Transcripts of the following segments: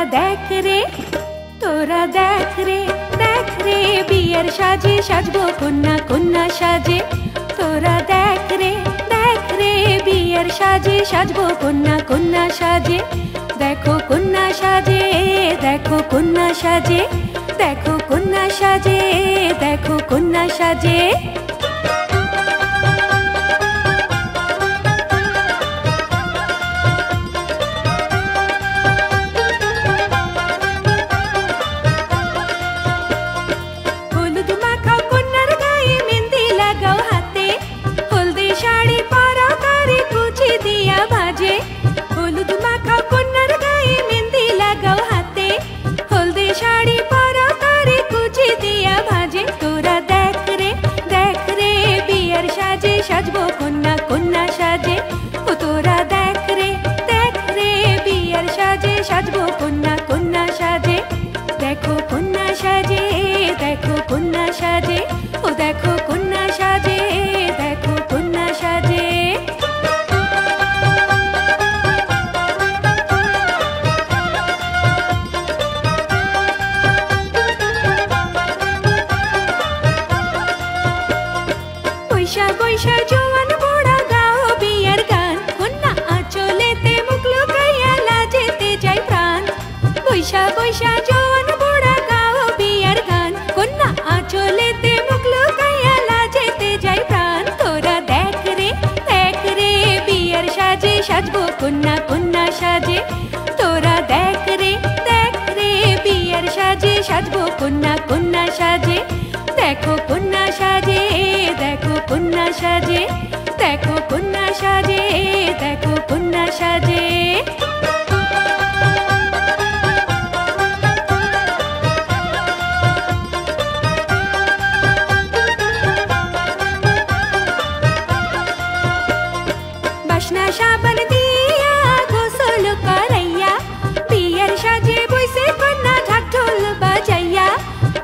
তোরা দেখ রে তোরা দেখ রে দেখ রে বিয়ের সাজে, সাজবো কন্যা কন্যা সাজে। তোরা দেখ রে দেখ রে বিয়ের সাজে, সাজবো কন্যা কন্যা সাজে। দেখো কন্যা সাজে, দেখো কন্যা সাজে। দেখো কন্যা সাজে, দেখো কন্যা সাজে। সাজবো কন্যা কন্যা সাজে। দেখো কন্যা সাজে, দেখো কন্যা সাজে। ও দেখো কন্যা সাজে, দেখো কন্যা সাজে। বৈশা বৈশা জোয়ান বৈশা বৈশা জোয়ান বড়া গাও বিয়ের গান। কন্যা আঁচলেতে মুখ লুকাইয়া লাজেতে যাই প্রাণ। তোরা দেখ রে দেখ রে, বিয়ের সাজে সাজবো কন্যা কন্যা সাজে। তোরা দেখ রে দেখ রে, বিয়ের সাজে সাজবো কন্যা কন্যা সাজে। দেখো কন্যা সাজে, দেখো কন্যা সাজে, দেখো কন্যা সাজে। বাসনা সাবান দিয়া গোসল করাইয়া বিয়ের সাজে বইছে কন্যা ঢাকঢোল বাজাইয়া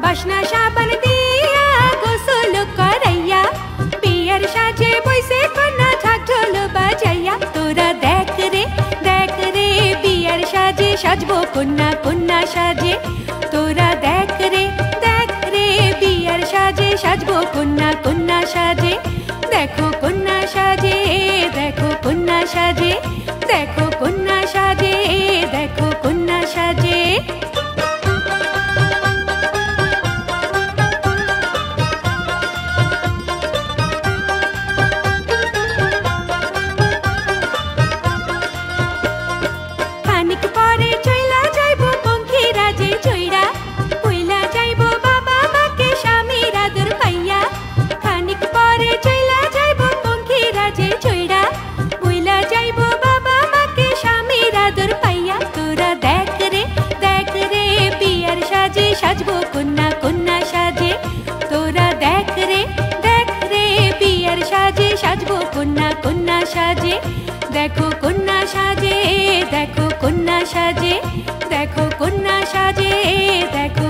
বাসনা সাবান দিয়া গোসল করাইয়া বিয়ের সাজে বইছে কন্যা ঢাকঢোল বাজাইয়া তোরা দেখ রে দেখ রে বিয়ের সাজে সাজবো কন্যা কন্যা সাজে তোরা দেখ রে দেখ রে বিয়ের সাজে সাজবো কন্যা কন্যা সাজে দেখো সাজে দেখো কন্যা সাজে দেখো কন্যা সাজে দেখো কন্যা সাজে দেখো কন্যা সাজে দেখো